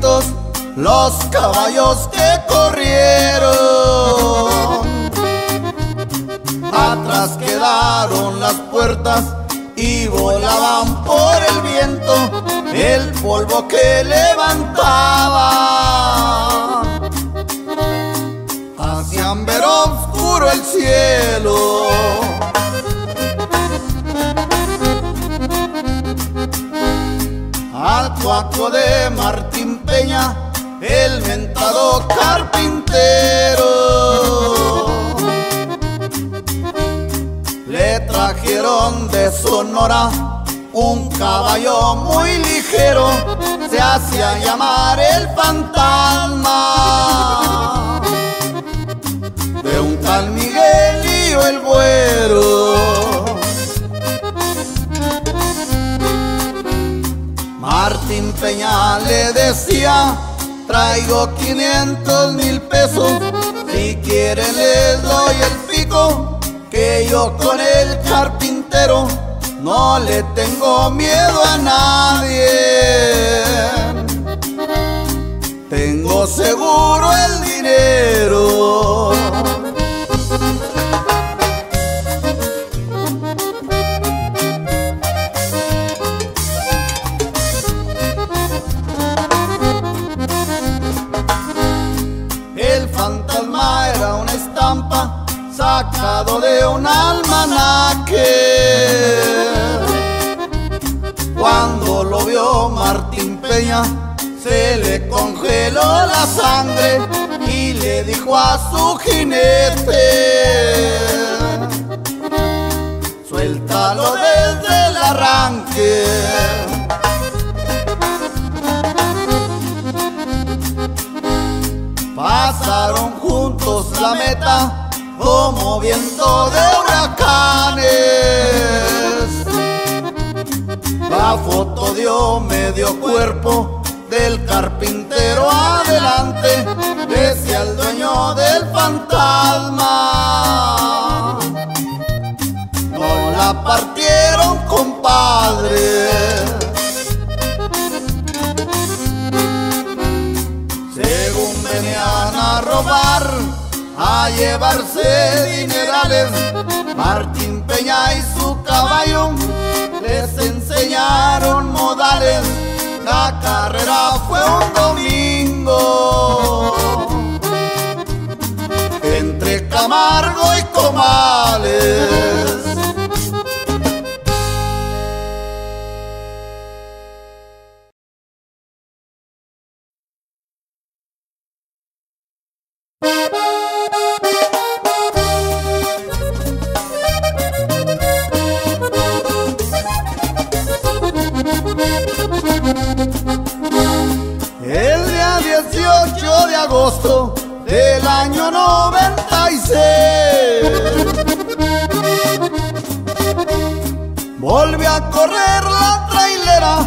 Los caballos que corrieron. Atrás quedaron las puertas y volaban por el viento el polvo que levantaba. Hacían ver oscuro el cielo. Al cuaco de Martín El mentado carpintero. Le trajeron de Sonora un caballo muy ligero, se hacía llamar el fantasma de un tal decía, traigo 500 mil pesos, si quieren les doy el pico, que yo con el carpintero no le tengo miedo a nadie. Tengo seguro el dinero. Se le congeló la sangre y le dijo a su jinete, suéltalo desde el arranque. Pasaron juntos la meta como viento de huracanes. La foto dio medio cuerpo del carpintero adelante, decía el dueño del fantasma. No la partieron, compadre. Según venían a robar, a llevarse dinerales, Martín Peña y su caballo les enseñaron modales. La carrera fue un domingo entre Camargo y Comales. Del año 96 Volvió a correr la trailera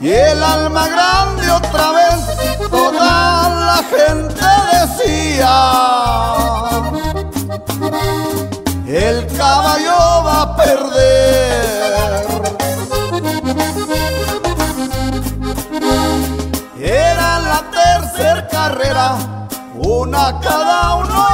y el alma grande otra vez Toda la gente decía. El caballo va a perder. Era la tercera carrera, una cada uno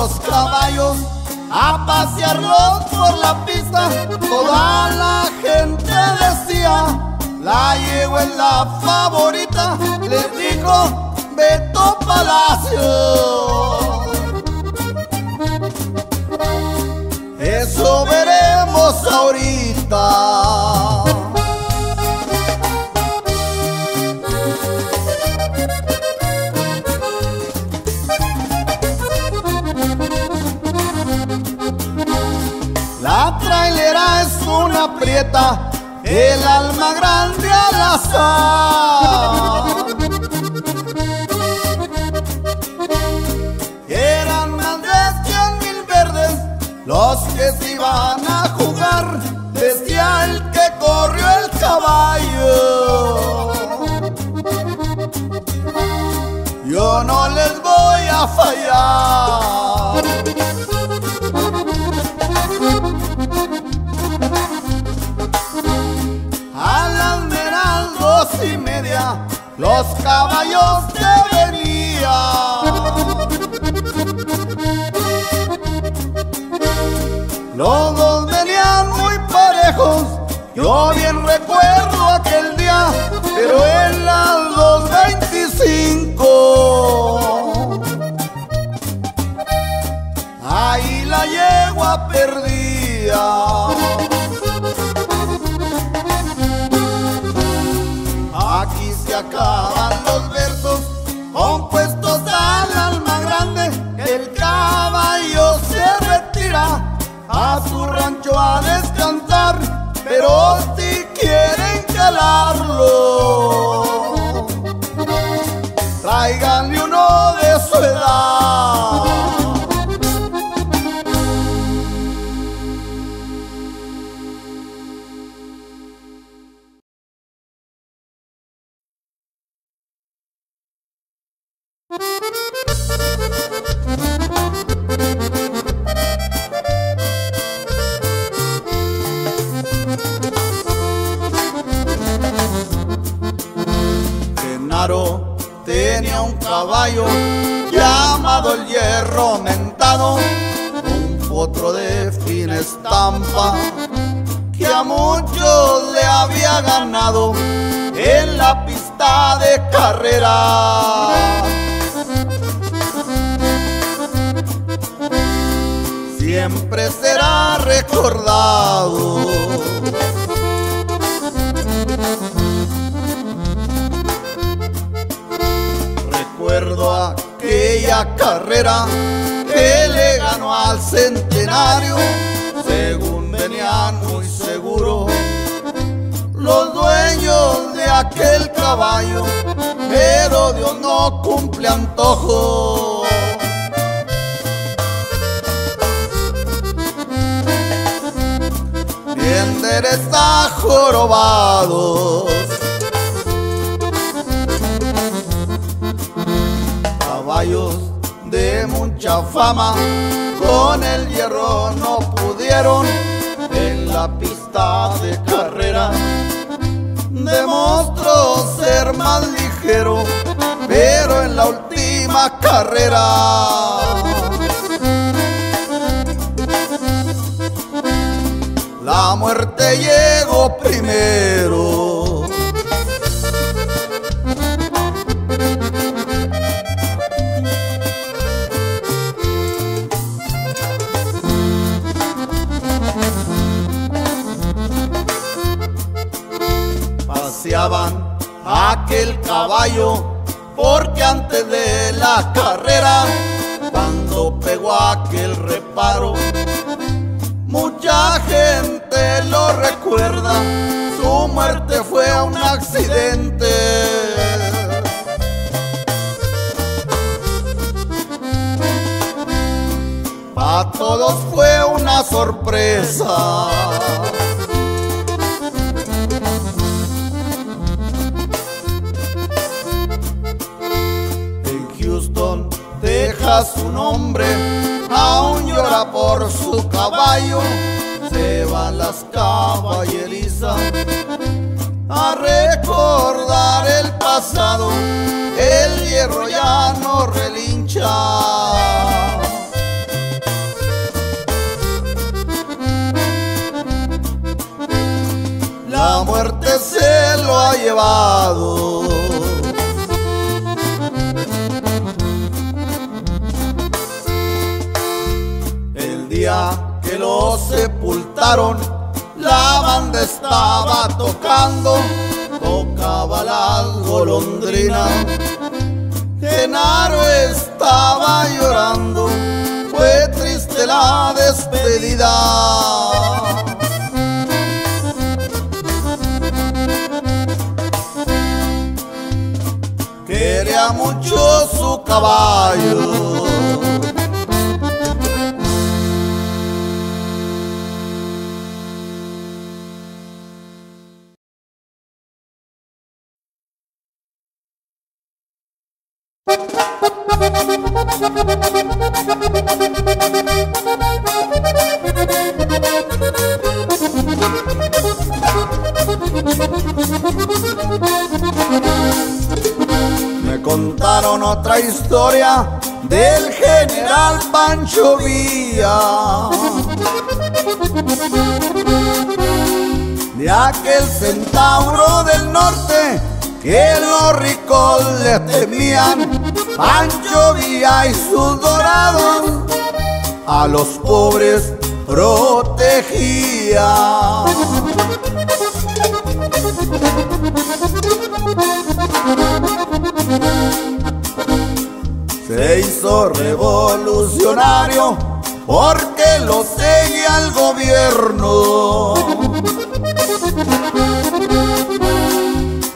los caballos a pasearlos por la pista, toda la gente decía, la llevo en la favorita, les dijo Beto Palacio. Eso veremos ahorita. el alma grande al azar. Eran más de cien mil verdes los que se iban a jugar, decía el que corrió el caballo. Yo no les voy a fallar. Los caballos se venían. Los dos venían muy parejos, yo bien recuerdo aquel día, pero en las dos veinticinco. Ahí la yegua perdida. Genaro tenía un caballo llamado el hierro mentado, un potro de fina estampa que a muchos le había ganado en la pista de carrera. Siempre será recordado. Recuerdo aquella carrera que le ganó al centenario, según venían muy seguros los dueños de aquel caballo, pero Dios no cumple antojo. Está jorobados. Caballos de mucha fama, con el hierro no pudieron en la pista de carrera. Demostró ser más ligero, pero en la última carrera la muerte llegó primero. Paseaban aquel caballo porque antes de la carrera, cuando pegó aquel reparo, recuerda, su muerte fue un accidente. A todos fue una sorpresa. En Houston, Texas, su nombre aún llora por su caballo, van las caballerizas a recordar el pasado, el hierro ya no relincha. La muerte se lo ha llevado. La banda estaba tocando, tocaba la golondrina. Genaro estaba llorando, fue triste la despedida. Quería mucho su caballo. Historia del general Pancho Villa. De aquel centauro del norte que los ricos le temían. Pancho Villa y sus dorados a los pobres protegía. Se hizo revolucionario porque lo seguía el gobierno.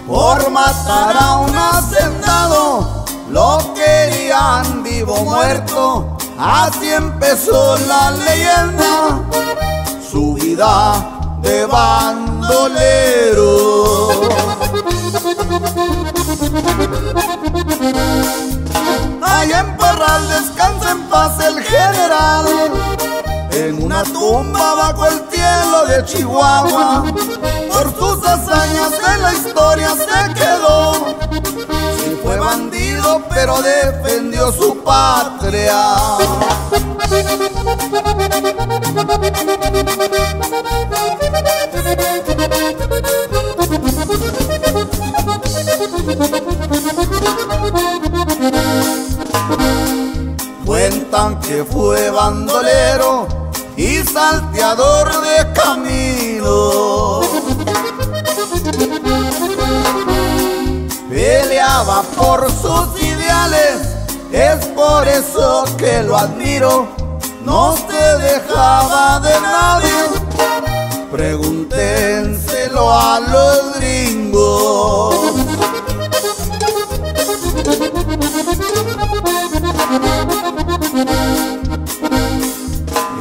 Por matar a un hacendado, lo querían vivo o muerto. Así empezó la leyenda, su vida de bandolero. Allá en Parral descansa en paz el general. En una tumba bajo el cielo de Chihuahua Por sus hazañas en la historia se quedó. Sí fue bandido pero defendió su patria admiro. No se dejaba de nadie, pregúntenselo a los gringos.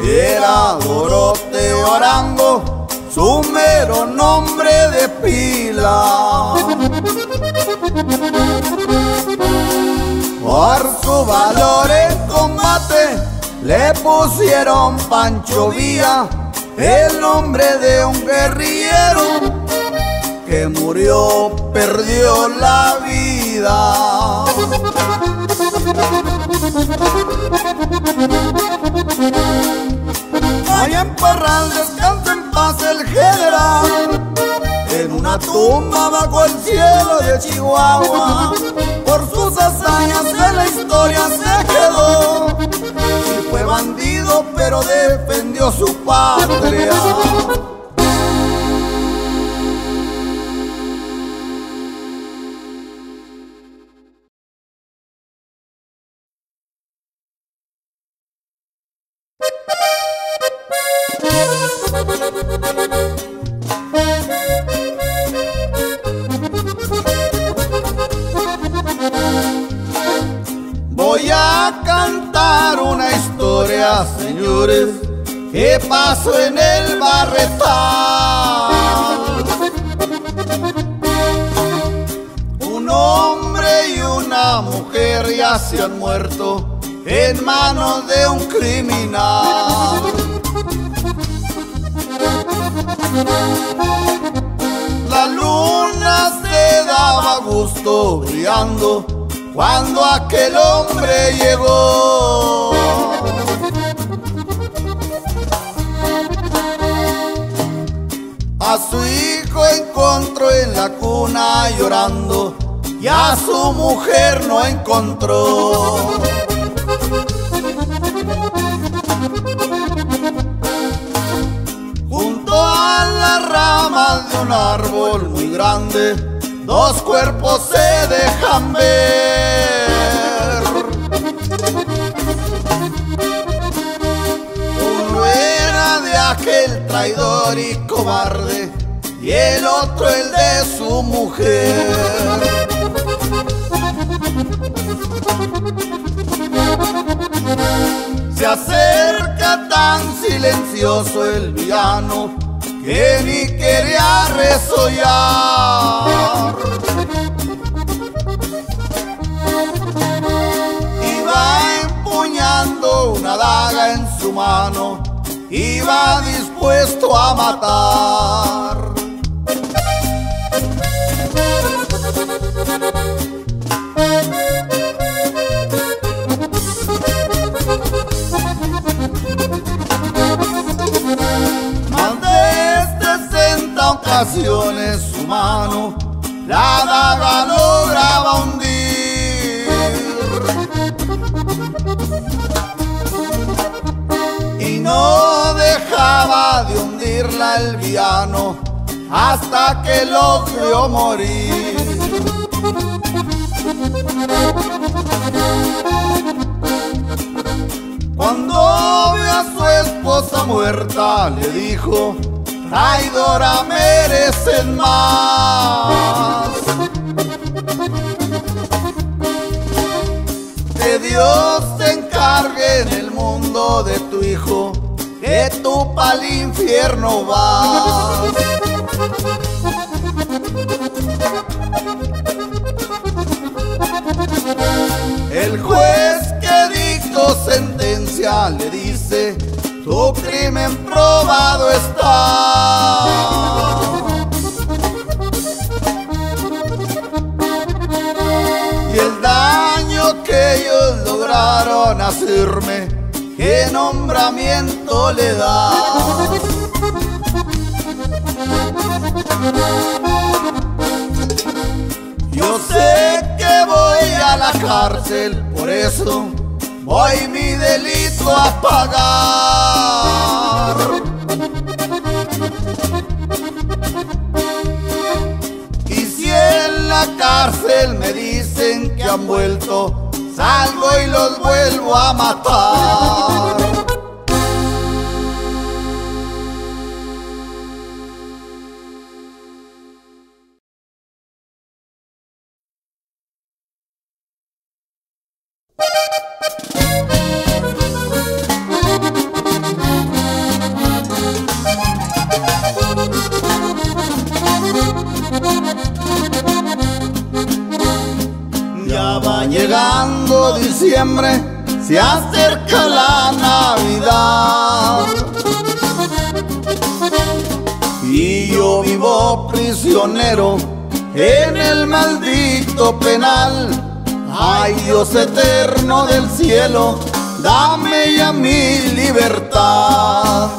Era Dorote Orango, su mero nombre de pila. Le pusieron Pancho Villa, el nombre de un guerrillero que murió, perdió la vida. Allá en Parral descansa en paz el general En una tumba bajo el cielo de Chihuahua Por sus hazañas en la historia se quedó bandido pero defendió su patria criminal. La luna se daba gusto brillando cuando aquel hombre llegó. A su hijo encontró en la cuna llorando y a su mujer no encontró. Ramas de un árbol muy grande, dos cuerpos se dejan ver. Uno era de aquel traidor y cobarde, y el otro el de su mujer. Se acerca tan silencioso el villano que ni quería resollar. Iba empuñando una daga en su mano, iba dispuesto a matar. 60 ocasiones su mano la daga lograba hundir. Y no dejaba de hundirla el viano hasta que logró morir. Cuando vio a su esposa muerta, le dijo, traidora merecen más. Que Dios se encargue en el mundo de tu hijo, que tú pa'l infierno vas. El juez que dictó sentencia le dice, tu crimen probado está. Y el daño que ellos lograron hacerme, ¿qué nombramiento le das? Yo sé que voy a la cárcel, por eso voy mi delito a pagar. Y si en la cárcel me dicen que han vuelto, salgo y los vuelvo a matar. Se acerca la Navidad. Y yo vivo prisionero en el maldito penal. Ay Dios eterno del cielo, dame ya mi libertad.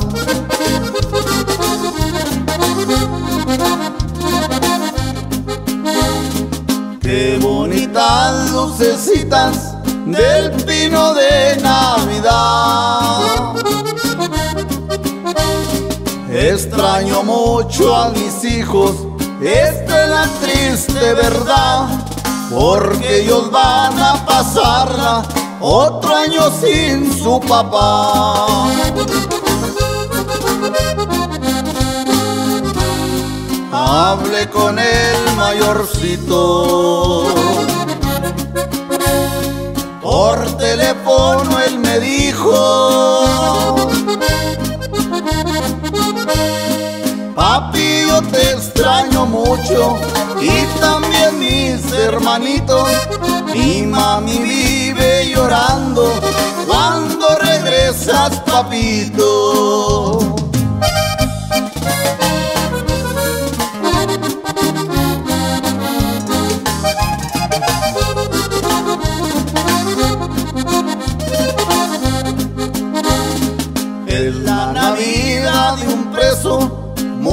Qué bonitas lucecitas del pino de Navidad. Extraño mucho a mis hijos, esta es la triste verdad, porque ellos van a pasarla otro año sin su papá. Hable con el mayorcito. Por teléfono él me dijo, papi yo te extraño mucho y también mis hermanitos. Mi mami vive llorando cuando regresas papito.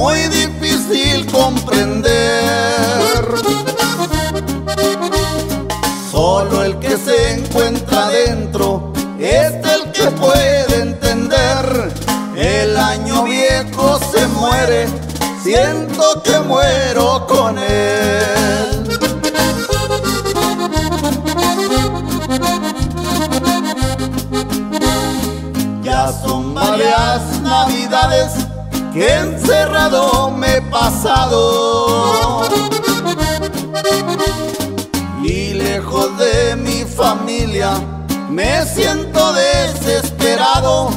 Muy difícil comprender. Solo el que se encuentra dentro es el que puede entender. El año viejo se muere, siento que muero con él. Ya son varias navidades que encerrado me he pasado. Y lejos de mi familia me siento desesperado.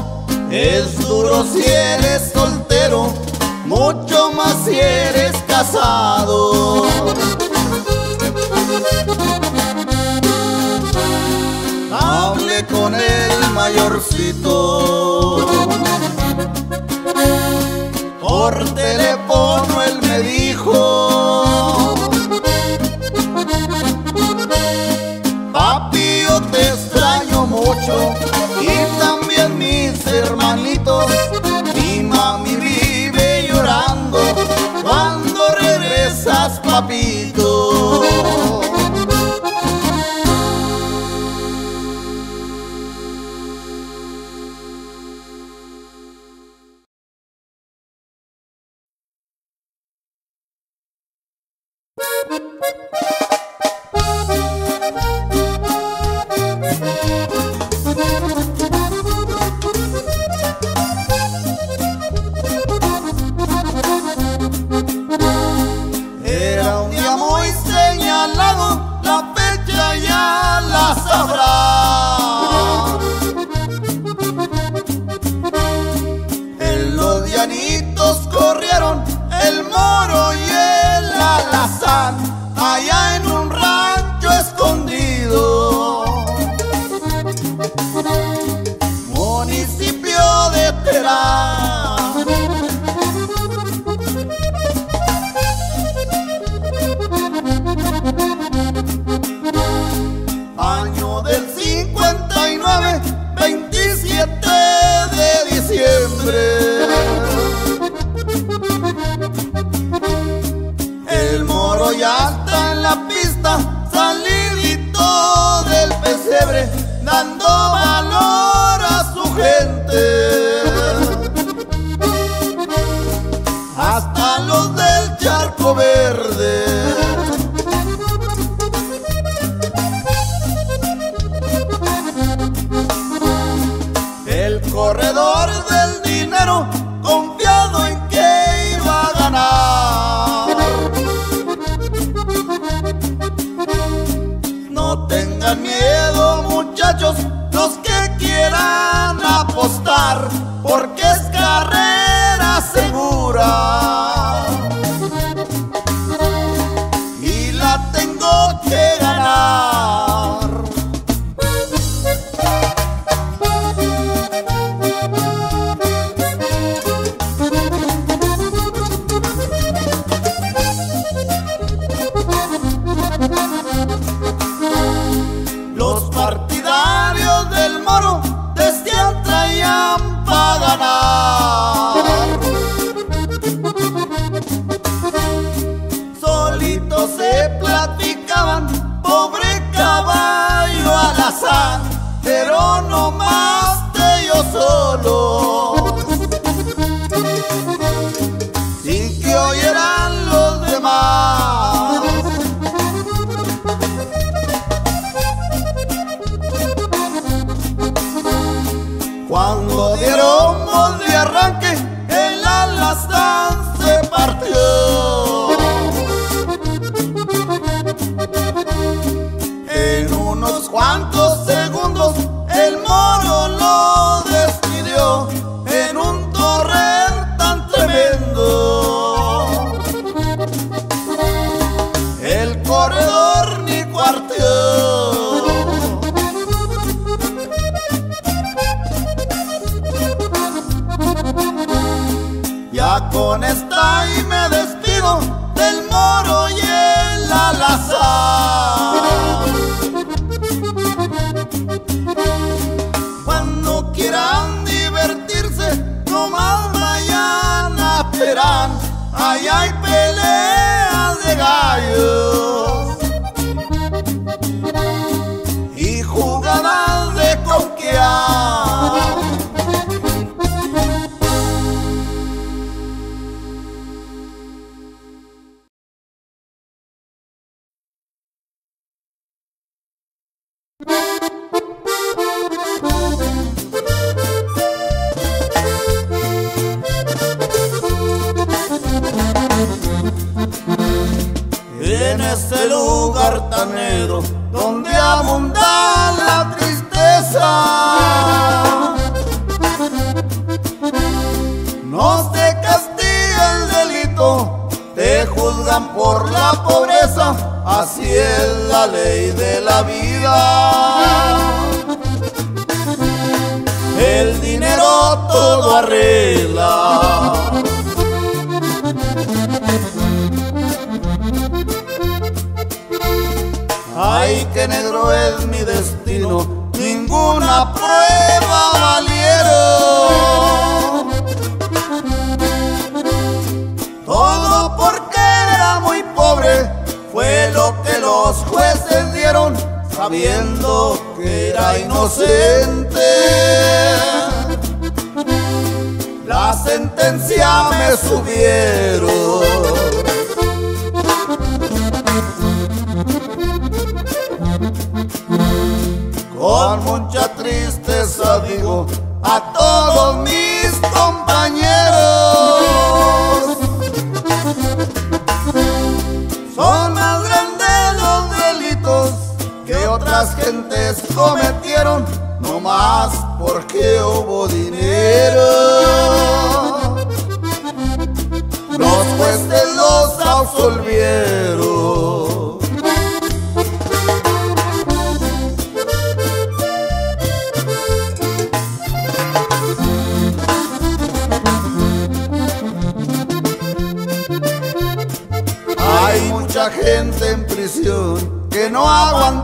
Es duro si eres soltero, mucho más si eres casado. Hable con el mayorcito por teléfono él me dijo. Papi, yo te extraño mucho y también mis hermanitos. Mi mami vive llorando cuando regresas, papi. con esta y me despido del moro y el alazar. Cuando quieran divertirse, nomás vayan a esperar. Ahí hay peleas de gallos. por la pobreza, así es la ley de la vida. El dinero todo arregla. Ay, que negro es mi destino, ninguna prueba. Sabiendo que era inocente. La sentencia me subieron. Con mucha tristeza cometieron, no más porque hubo dinero. Los jueces los absolvieron. gente en prisión que no aguantan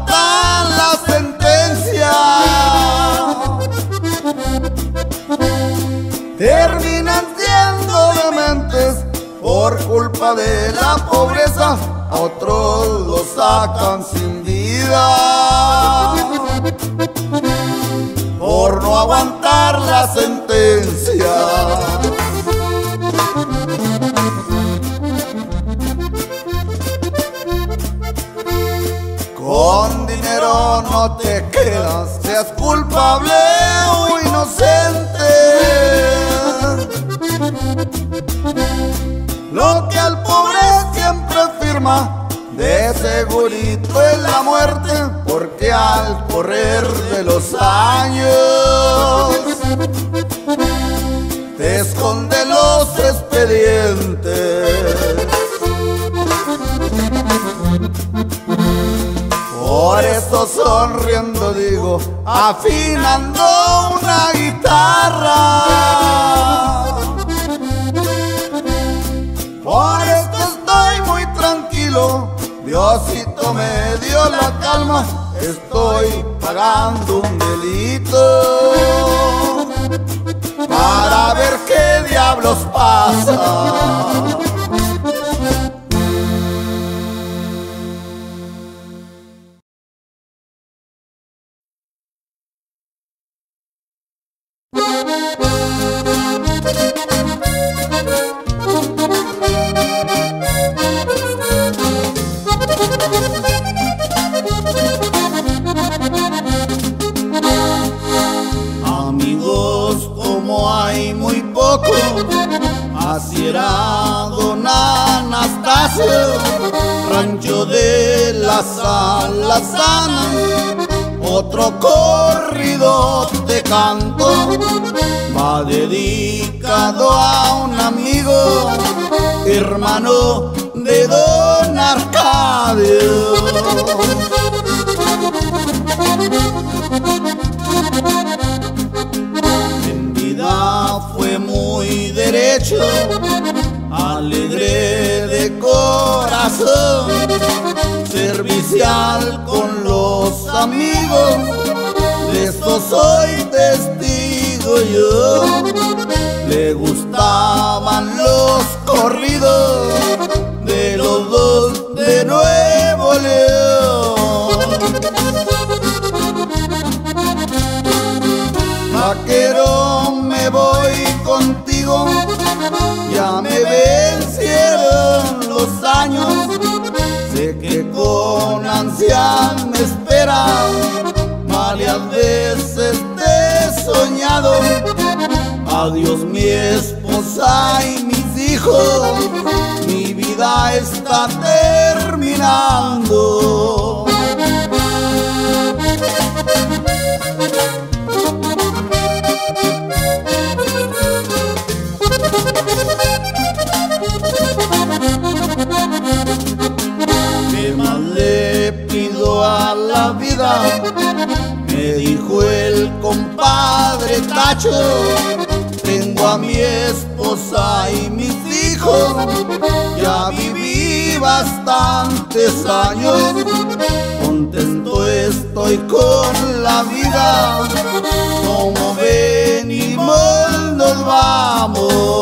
de la pobreza, a otros los sacan sin vida. Por no aguantar la sentencia. Con dinero no te quedas, seas culpable Lo que al pobre siempre firma, de segurito es la muerte, porque al correr de los años te esconde los expedientes. Por eso sonriendo digo, afinando una guitarra. La calma, estoy pagando un delito para ver qué diablos pasa. Salazana, otro corrido de canto, va dedicado a un amigo, hermano de don Arcadio. En vida fue muy derecho alegre de corazón, con los amigos, de esto soy testigo yo. Le gustaban los corridos de los dos de Nuevo León. Vaquero, me voy contigo ya me vencieron me esperan, varias veces te he soñado, adiós mi esposa y mis hijos, mi vida está terminando. Me dijo el compadre Tacho. Tengo a mi esposa y mis hijos. Ya viví bastantes años. Contento estoy con la vida. Como venimos, nos vamos.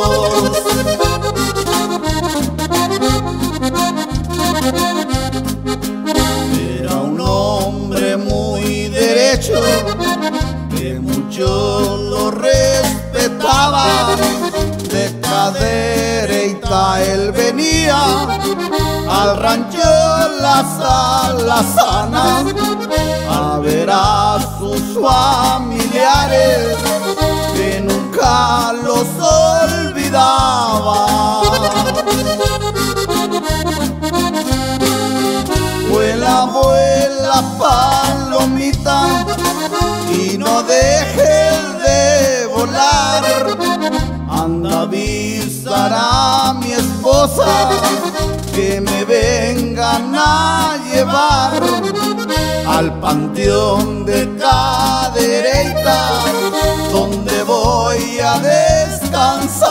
Él venía al rancho La Sana a ver a sus familiares que nunca los olvidaba. Vuela, vuela, palomita, y no dejes de volar. Anda a avisar a mi esposa que me vengan a llevar al panteón de Cadereyta, donde voy a descansar.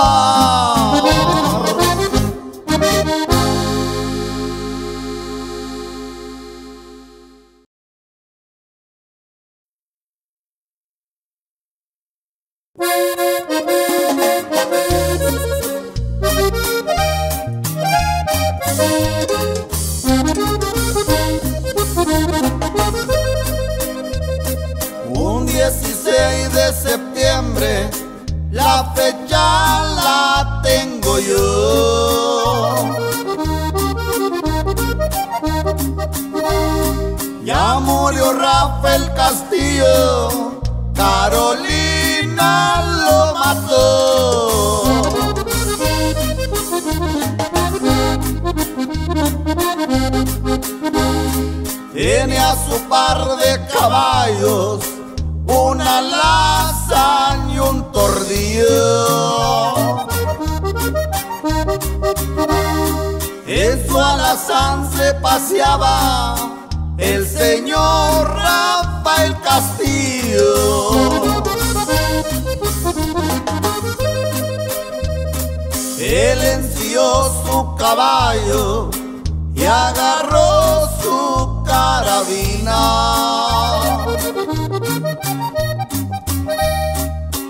Y agarró su carabina.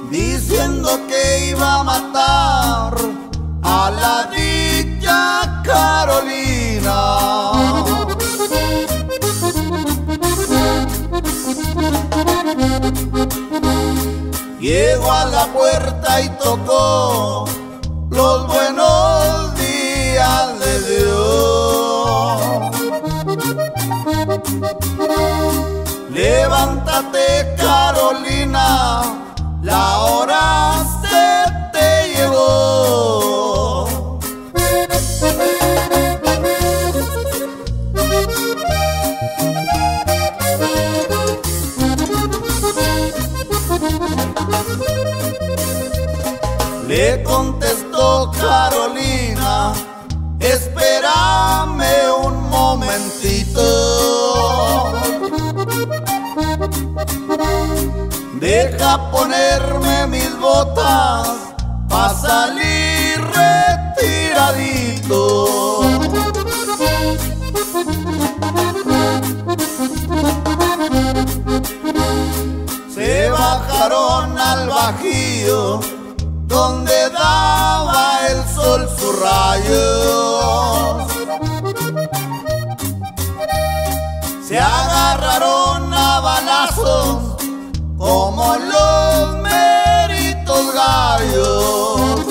Diciendo que iba a matar a la dicha Carolina. Llegó a la puerta y tocó los buenos Levántate Carolina, la hora se te llegó. Le contestó Carolina, espérame un momentito. Deja ponerme mis botas pa' salir retiradito. Se bajaron al bajío donde daba el sol su rayo. Se agarraron a balazos como los méritos gallos.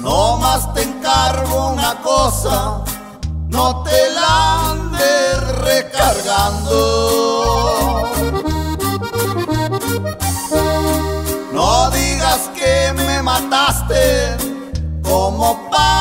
No más te encargo una cosa, no te la andes recargando. No digas que me mataste como padre.